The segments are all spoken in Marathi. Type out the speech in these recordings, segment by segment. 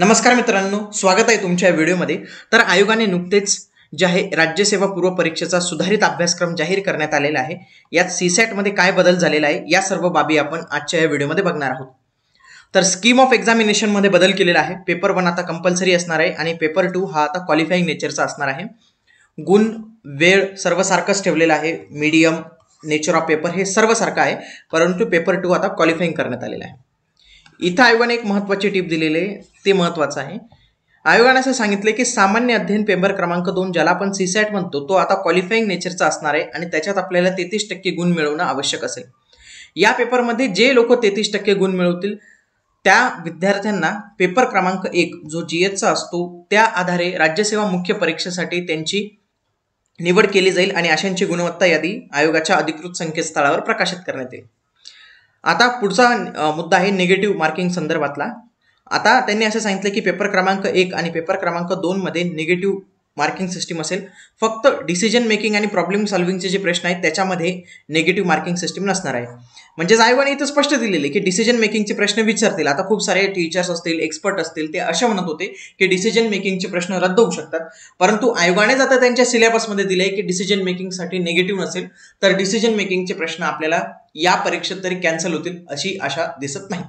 नमस्कार मित्रांनो स्वागत आहे तुमच्या या व्हिडिओमध्ये. तर आयोगाने नुकतेच जे आहे राज्यसेवा पूर्व परीक्षेचा सुधारित अभ्यासक्रम जाहीर करण्यात आलेला आहे. यात सीसॅटमध्ये काय बदल झालेला आहे या सर्व बाबी आपण आजच्या या व्हिडिओमध्ये बघणार आहोत. तर स्कीम ऑफ एक्झामिनेशनमध्ये बदल केलेला आहे. पेपर वन आता कंपल्सरी असणार आहे आणि पेपर टू हा आता क्वालिफाईंग नेचरचा असणार आहे. गुण वेळ सर्व सारखंच ठेवलेलं आहे. मीडियम नेचर ऑफ पेपर हे सर्व सारखं आहे. परंतु पेपर टू आता क्वालिफाईंग करण्यात आलेला आहे. इथं आयोगाने एक महत्त्वाची टीप दिलेली आहे. ते महत्त्वाचं आहे. आयोगाने असं सांगितलं की सामान्य अध्ययन पेपर क्रमांक दोन ज्याला आपण सीसॅट म्हणतो तो आता क्वालिफाईंग नेचरचा असणार आहे आणि त्याच्यात आपल्याला तेहतीस टक्के गुण मिळवणं आवश्यक असेल. या पेपरमध्ये जे लोक तेहतीस टक्के गुण मिळवतील त्या विद्यार्थ्यांना पेपर क्रमांक एक जो जी एचचा असतो त्या आधारे राज्यसेवा मुख्य परीक्षेसाठी त्यांची निवड केली जाईल आणि अशांची गुणवत्ता यादी आयोगाच्या अधिकृत संकेतस्थळावर प्रकाशित करण्यात येईल. आता पुढचा मुद्दा आहे निगेटिव्ह मार्किंग संदर्भातला. आता त्यांनी असं सांगितलं की पेपर क्रमांक एक आणि पेपर क्रमांक दोनमध्ये निगेटिव्ह मार्किंग सिस्टीम असेल. फक्त डिसिजन मेकिंग आणि प्रॉब्लेम सॉल्व्हिंगचे जे प्रश्न आहेत त्याच्यामध्ये निगेटिव्ह मार्किंग सिस्टीम नसणार आहे. म्हणजेच आयोगाने इथं स्पष्ट दिलेले की डिसिजन मेकिंगचे प्रश्न विचारतील. आता खूप सारे टीचर्स असतील एक्सपर्ट असतील ते असे म्हणत होते की डिसिजन मेकिंगचे प्रश्न रद्द होऊ शकतात. परंतु आयोगानेच आता त्यांच्या सिलेबसमध्ये दिले की डिसिजन मेकिंगसाठी निगेटिव्ह नसेल तर डिसिजन मेकिंगचे प्रश्न आपल्याला या परीक्षेत तरी कॅन्सल होतील अशी आशा दिसत नाही.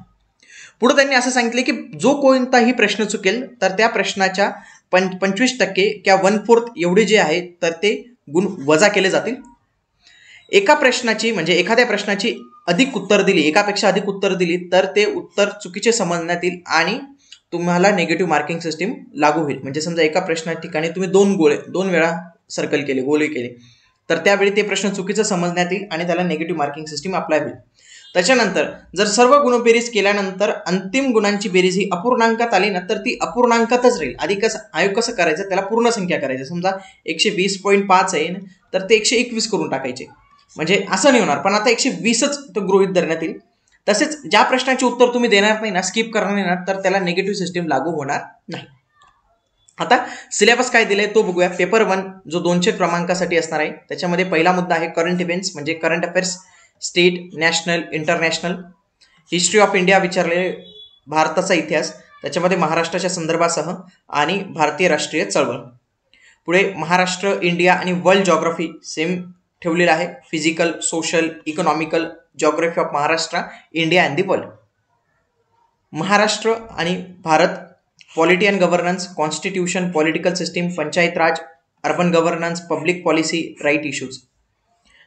पुढे त्यांनी असं सांगितले की जो कोणताही प्रश्न चुकेल तर त्या प्रश्नाच्या पंच पंचवीस टक्के किंवा वन फोर्थ एवढे जे आहे तर ते गुण वजा केले जातील. एका प्रश्नाची म्हणजे एखाद्या प्रश्नाची अधिक उत्तर दिली एकापेक्षा अधिक उत्तर दिली तर ते उत्तर चुकीचे समजण्यात येईल आणि तुम्हाला नेगेटिव्ह मार्किंग सिस्टीम लागू होईल. म्हणजे समजा एका प्रश्ना ठिकाणी तुम्ही दोन गोळे दोन वेळा सर्कल केले गोळे केले. तर त्यावेळी ते प्रश्न चुकीचं समजण्यात येईल आणि त्याला नेगेटिव्ह मार्किंग सिस्टीम अप्लाय होईल. त्याच्यानंतर जर सर्व गुणबेरीज केल्यानंतर अंतिम गुणांची बेरीज ही अपूर्णांकात आली ना तर ती अपूर्णांकातच राहील. आधी कसं आयोग कसं करायचं त्याला पूर्ण संख्या करायची. समजा एकशे वीस पॉईंट पाच आहे तर ते एकशे एकवीस करून टाकायचे. म्हणजे असं नाही होणार पण आता एकशे वीसच तो गृहित धरण्यात येईल. तसेच ज्या प्रश्नाचे उत्तर तुम्ही देणार नाही ना स्किप करणार नाही ना तर त्याला निगेटिव्ह सिस्टीम लागू होणार नाही. आता सिलेबस काय दिलाय तो बघूया. पेपर वन जो दोनशे क्रमांकासाठी असणार आहे त्याच्यामध्ये पहिला मुद्दा आहे करंट इव्हेंट्स म्हणजे current affairs state national international history of India विचारले भारताचा इतिहास त्याच्यामध्ये महाराष्ट्राच्या संदर्भासह आणि भारतीय राष्ट्रीय चळवळ. पुढे महाराष्ट्र इंडिया आणि वर्ल्ड जॉग्रफी सेम ठेवलेलं आहे. Physical social economical geography of Maharashtra India and the world Maharashtra आणि Bharat polity and governance constitution political system panchayat raj urban governance public policy right issues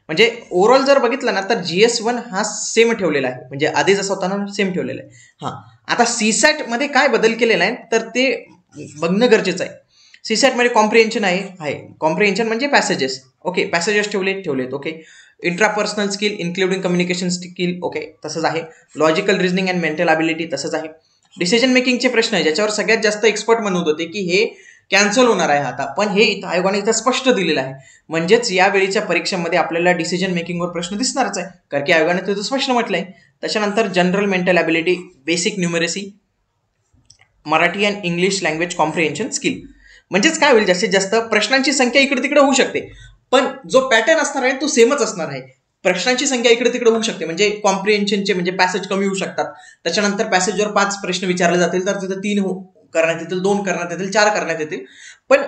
म्हणजे ओव्हरऑल जर बघितलं ना तर जी एस वन हा सेम ठेवलेला आहे. म्हणजे आधी जसं होता ना सेम ठेवलेला आहे. हां. आता सीसॅटमध्ये काय बदल केलेला आहे तर ते बघणं गरजेचं आहे. सीसॅटमध्ये कॉम्प्रिहेन्शन आहे आहे. कॉम्प्रिहेन्शन म्हणजे पॅसेजेस ओके पॅसेजेस ठेवले ठेवलेत. Okay intrapersonal skill including communication skill okay तसंच आहे. Logical reasoning and mental ability तसंच आहे. डिसिजन मेकिंगचे प्रश्न आहे ज्याच्यावर सगळ्यात जास्त एक्सपर्ट म्हणत होते की हे कॅन्सल होणार आहे आता. पण हे इथं आयोगाने इथं स्पष्ट दिलेलं आहे. म्हणजेच या वेळीच्या परीक्षेमध्ये आपल्याला डिसिजन मेकिंगवर प्रश्न दिसणारच आहे. कारण की आयोगाने तिथं स्पष्ट म्हटलं आहे त्याच्यानंतर general mental ability basic numeracy Marathi and English language comprehension skill म्हणजेच काय होईल जास्तीत जास्त प्रश्नांची संख्या इकडे तिकडे होऊ शकते. पण जो पॅटर्न असणार आहे तो सेमच असणार आहे. प्रश्नांची संख्या इकडे तिकडे होऊ शकते. म्हणजे कॉम्प्रिहेन्शनचे म्हणजे पॅसेज कमी होऊ शकतात. त्याच्यानंतर पॅसेजवर पाच प्रश्न विचारले जातील तर तिथं तीन हो करण्यात येतील दोन करण्यात येतील चार करण्यात येतील. पण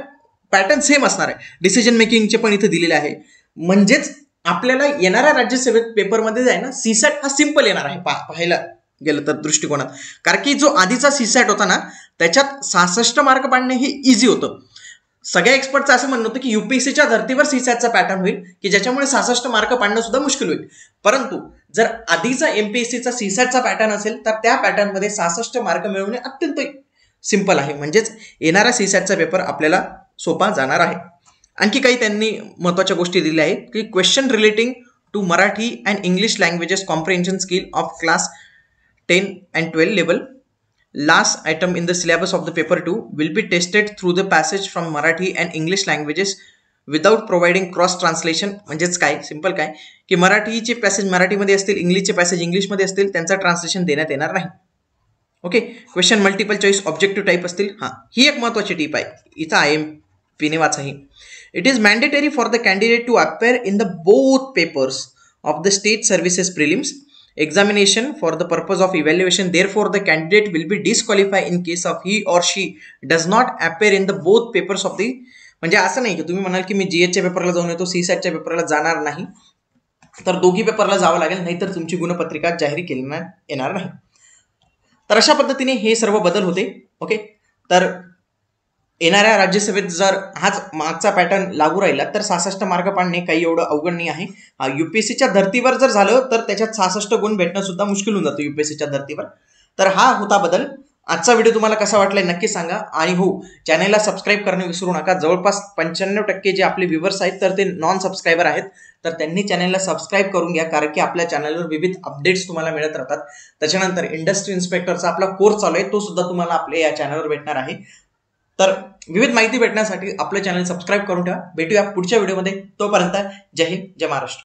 पॅटर्न सेम असणार आहे. डिसिजन मेकिंगचे पण इथे दिलेले आहे. म्हणजेच आपल्याला येणाऱ्या राज्यसेवेत पेपरमध्ये जाय ना सीसॅट हा सिंपल येणार आहे. पा पाहायला गेलं तर दृष्टिकोनात. कारण की जो आधीचा सीसॅट होता ना त्याच्यात सहासष्ट मार्क पाडणे हे इझी होतं. सगळ्या एक्सपर्टचं असं म्हणणं होतं की युपीएससीच्या धर्तीवर सीसॅटचा पॅटर्न होईल की ज्याच्यामुळे सहासष्ट मार्क पाडणं सुद्धा मुश्किल होईल. परंतु जर आधीचा एमपीएससीचा सीसॅटचा पॅटर्न असेल तर त्या पॅटर्नमध्ये सहासष्ट मार्क मिळवणे अत्यंत सिंपल आहे. म्हणजेच येणारा सीसॅटचा पेपर आपल्याला सोपा जाणार आहे. आणखी काही त्यांनी महत्त्वाच्या गोष्टी दिल्या आहेत की question relating to Marathi and English languages comprehension skill of class ten and twelve level last item in the syllabus of the paper two will be tested through the passage from Marathi and English languages without providing cross translation म्हणजेच काय? सिंपल काय? की मराठीचे पॅसेज मराठीमध्ये असतील इंग्लिशचे पॅसेज इंग्लिशमध्ये असतील त्यांचा ट्रान्सलेशन देण्यात येणार नाही. Okay question multiple choice objective type असतील. हां. ही एक महत्त्वाची टीप आहे. इथं आय एम पीने वाचाही. It is mandatory for the candidate to appear in the both papers of the state services prelims examination for the purpose of evaluation therefore the candidate will be disqualified in case of he or she does not appear in the both papers of the म्हणजे असं नाही की तुम्ही म्हणाल की मी जी एचच्या पेपरला जाऊन येतो सी सॅटच्या पेपरला जाणार नाही तर दोघी पेपरला जावं लागेल नाहीतर तुमची गुणपत्रिका जाहीर केली येणार नाही तर अशा पद्धतीने हे सर्व बदल होते ओके तर येणाऱ्या राज्यसभेत जर हाच मागचा पॅटर्न लागू राहिला तर सहासष्ट मार्ग पाडणे काही एवढं अवघड नाही आहे युपीएससीच्या धर्तीवर जर झालं तर त्याच्यात सहासष्ट गुण भेटणं सुद्धा मुश्किल होऊन जातं युपीएससीच्या धर्तीवर. तर हा होता बदल. आजचा व्हिडिओ तुम्हाला कसा वाटलाय नक्की सांगा. आणि हो चॅनेलला सबस्क्राईब करणे विसरू नका. जवळपास पंच्याण्णव टक्के जे आपले व्ह्युअर्स आहेत तर ते नॉन सबस्क्रायबर आहेत. तर त्यांनी चॅनलला सबस्क्राईब करून घ्या कारण की आपल्या चॅनलवर विविध अपडेट्स तुम्हाला मिळत राहतात. त्याच्यानंतर इंडस्ट्री इन्स्पेक्टरचा आपला कोर्स चालू आहे तो सुद्धा तुम्हाला आपल्या या चॅनलवर भेटणार आहे. तर विविध माहिती भेटण्यासाठी आपलं चॅनल सबस्क्राईब करून ठेवा. भेटूया पुढच्या व्हिडिओमध्ये तोपर्यंत जय हिंद जय महाराष्ट्र.